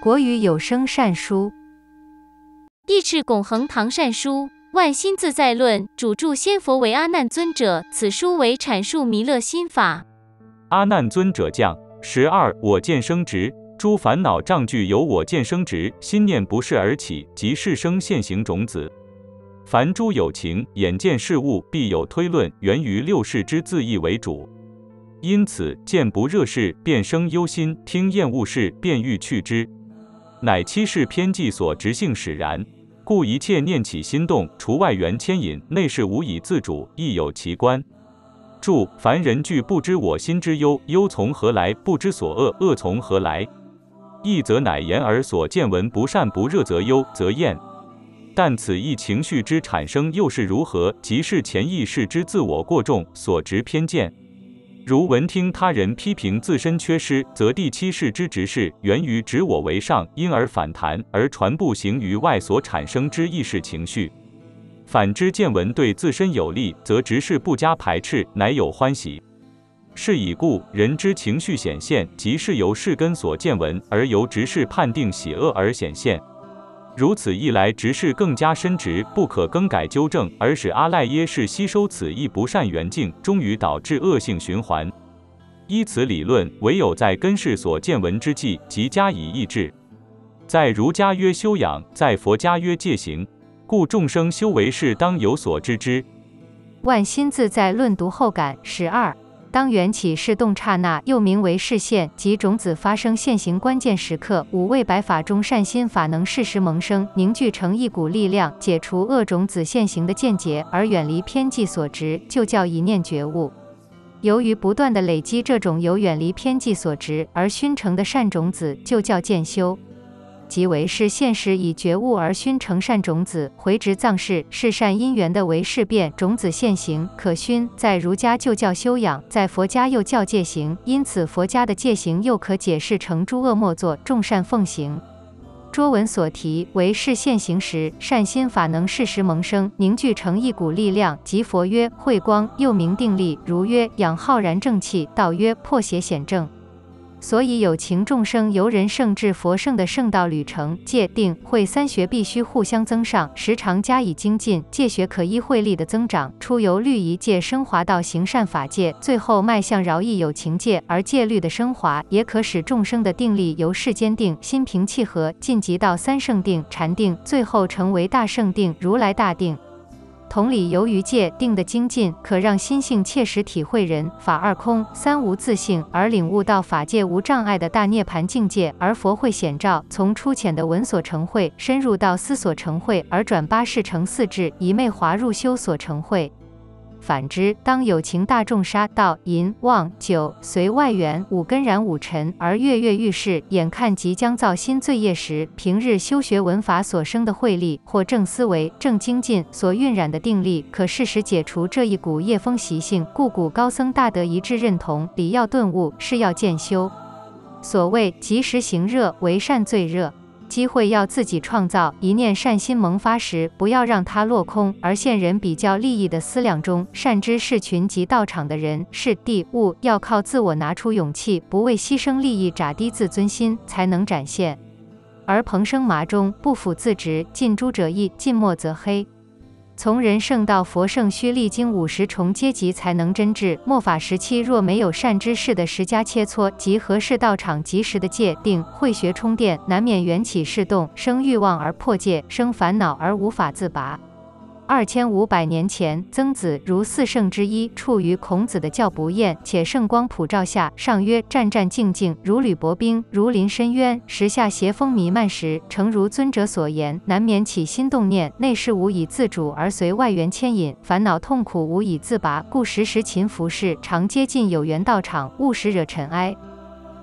国语有声善书，义赤拱恒堂善书，万心自在论，主著先佛为阿难尊者。此书为阐述弥勒心法。阿难尊者讲十二，我见生执，诸烦恼障具由我见生执，心念不是而起，即是生现行种子。凡诸有情，眼见事物，必有推论，源于六世之自意为主。因此，见不热事，便生忧心；听厌恶事，便欲去之。乃七世偏计所执性使然，故一切念起心动，除外缘牵引，内事无以自主，亦有其观。注：凡人具不知我心之忧，忧从何来？不知所恶，恶从何来？义则乃言而所见闻不善不热，则忧则厌。但此一情绪之产生又是如何？即是潜意识之自我过重所执偏见。如闻听他人批评自身缺失，则第七世之执事源于执我为上，因而反弹而传不行于外所产生之意识情绪。反之，见闻对自身有利，则执事不加排斥，乃有欢喜。是以故，人之情绪显现，即是由事根所见闻，而由执事判定喜恶而显现。如此一来，执事更加深执，不可更改纠正，而使阿赖耶识吸收此一不善缘境，终于导致恶性循环。依此理论，唯有在根世所见闻之际，即加以抑制。在儒家曰修养，在佛家曰戒行，故众生修为是当有所知之。万心自在论读后感十二。当缘起是动刹那，又名为视现，即种子发生现行关键时刻。五位百法中，善心法能适时萌生，凝聚成一股力量，解除恶种子现行的见解，而远离偏计所执，就叫一念觉悟。由于不断的累积这种由远离偏计所执而熏成的善种子，就叫渐修。即为是现实以觉悟而熏成善种子，回执藏事是善因缘的为事变种子现行可熏，在儒家就叫修养，在佛家又叫戒行。因此，佛家的戒行又可解释成诸恶莫作，众善奉行。卓文所提为是现行时，善心法能适时萌生，凝聚成一股力量，即佛曰慧光，又名定力；如曰养浩然正气，道曰破邪显正。所以有情众生由人圣至佛圣的圣道旅程，戒定慧三学必须互相增上，时常加以精进。戒学可依慧力的增长，出由律仪戒升华到行善法界，最后迈向饶益有情界；而戒律的升华，也可使众生的定力由世间定心平气和，晋级到三圣定禅定，最后成为大圣定如来大定。同理，由于界定的精进，可让心性切实体会人法二空、三无自性，而领悟到法界无障碍的大涅槃境界；而佛会显照，从初浅的闻所成会，深入到思所成会，而转八识成四智，一昧滑入修所成会。反之，当有情大众杀盗淫妄酒随外缘五根染五尘而跃跃欲试，眼看即将造新罪业时，平日修学文法所生的慧力或正思维、正精进所晕染的定力，可适时解除这一股业风习性。故古高僧大德一致认同：理要顿悟，是要渐修。所谓及时行热，为善最热。机会要自己创造，一念善心萌发时，不要让它落空，而现人比较利益的思量中，善知是群及道场的人是地物，要靠自我拿出勇气，不为牺牲利益炸低自尊心，才能展现。而蓬生麻中，不腐自直，近朱者赤，近墨则黑。从人圣到佛圣，需历经五十重阶级才能真至。末法时期，若没有善知识的十加切磋及合适道场及时的界定会学充电，难免缘起事动，生欲望而破戒，生烦恼而无法自拔。二千五百年前，曾子如四圣之一，处于孔子的教不厌且圣光普照下，上曰：“战战兢兢，如履薄冰，如临深渊。”时下邪风弥漫时，诚如尊者所言，难免起心动念，内事无以自主，而随外缘牵引，烦恼痛苦无以自拔，故时时勤拂拭，常接近有缘道场，勿使惹尘埃。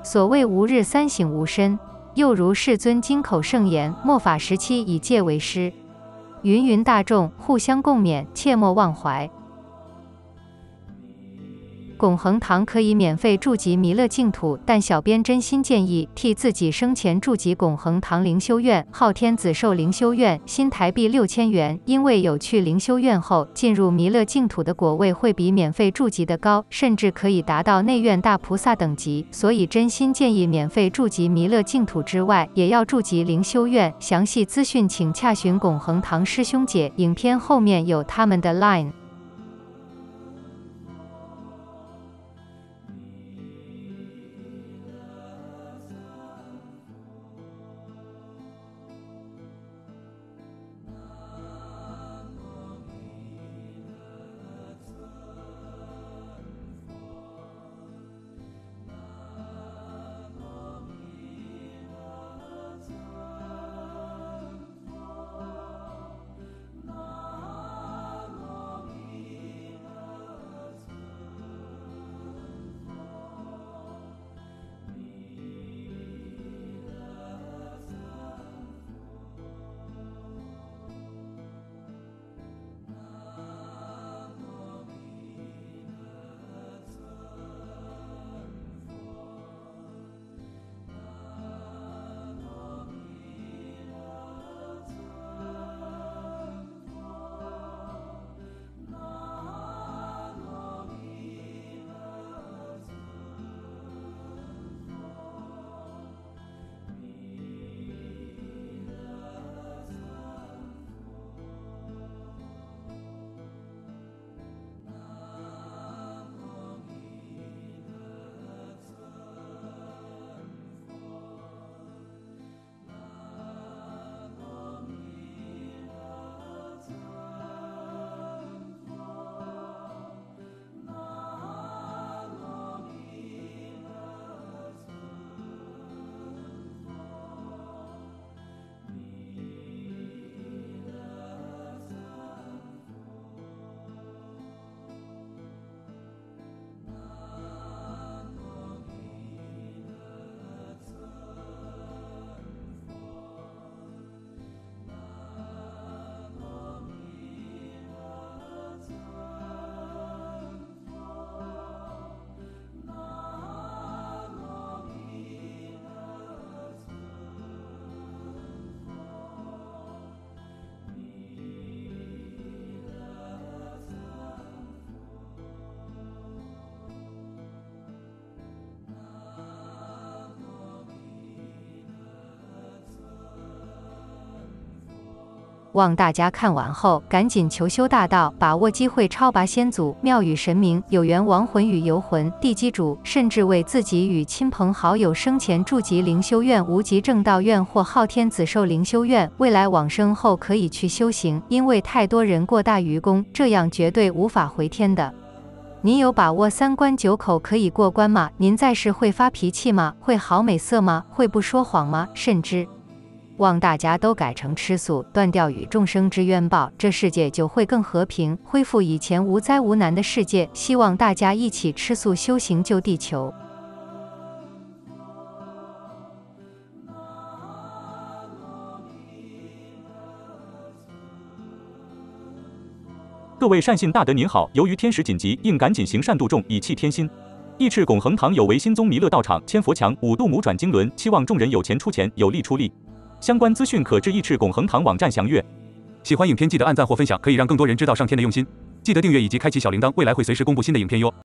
所谓吾日三省吾身，又如世尊金口圣言：末法时期，以戒为师。芸芸大众互相共勉，切莫忘怀。拱恒堂可以免费筑集弥勒净土，但小编真心建议替自己生前筑集拱恒堂灵修院、昊天子寿灵修院，新台币六千元。因为有去灵修院后进入弥勒净土的果位会比免费筑集的高，甚至可以达到内院大菩萨等级，所以真心建议免费筑集弥勒净土之外，也要筑集灵修院。详细资讯请洽询拱恒堂师兄姐，影片后面有他们的 line。望大家看完后赶紧求修大道，把握机会超拔先祖、庙宇神明、有缘亡魂与游魂、地基主，甚至为自己与亲朋好友生前筑集灵修院、无极正道院或昊天子寿灵修院，未来往生后可以去修行。因为太多人过大愚公，这样绝对无法回天的。您有把握三关九口可以过关吗？您在世会发脾气吗？会好美色吗？会不说谎吗？甚至。望大家都改成吃素，断掉与众生之冤报，这世界就会更和平，恢复以前无灾无难的世界。希望大家一起吃素修行救地球。各位善信大德您好，由于天时紧急，应赶紧行善度众，以弃天心。义赤拱恒堂有为新宗弥勒道场，千佛墙，五度母转经轮，期望众人有钱出钱，有力出力。相关资讯可至义赤拱横堂网站详阅。喜欢影片记得按赞或分享，可以让更多人知道上天的用心。记得订阅以及开启小铃铛，未来会随时公布新的影片哟。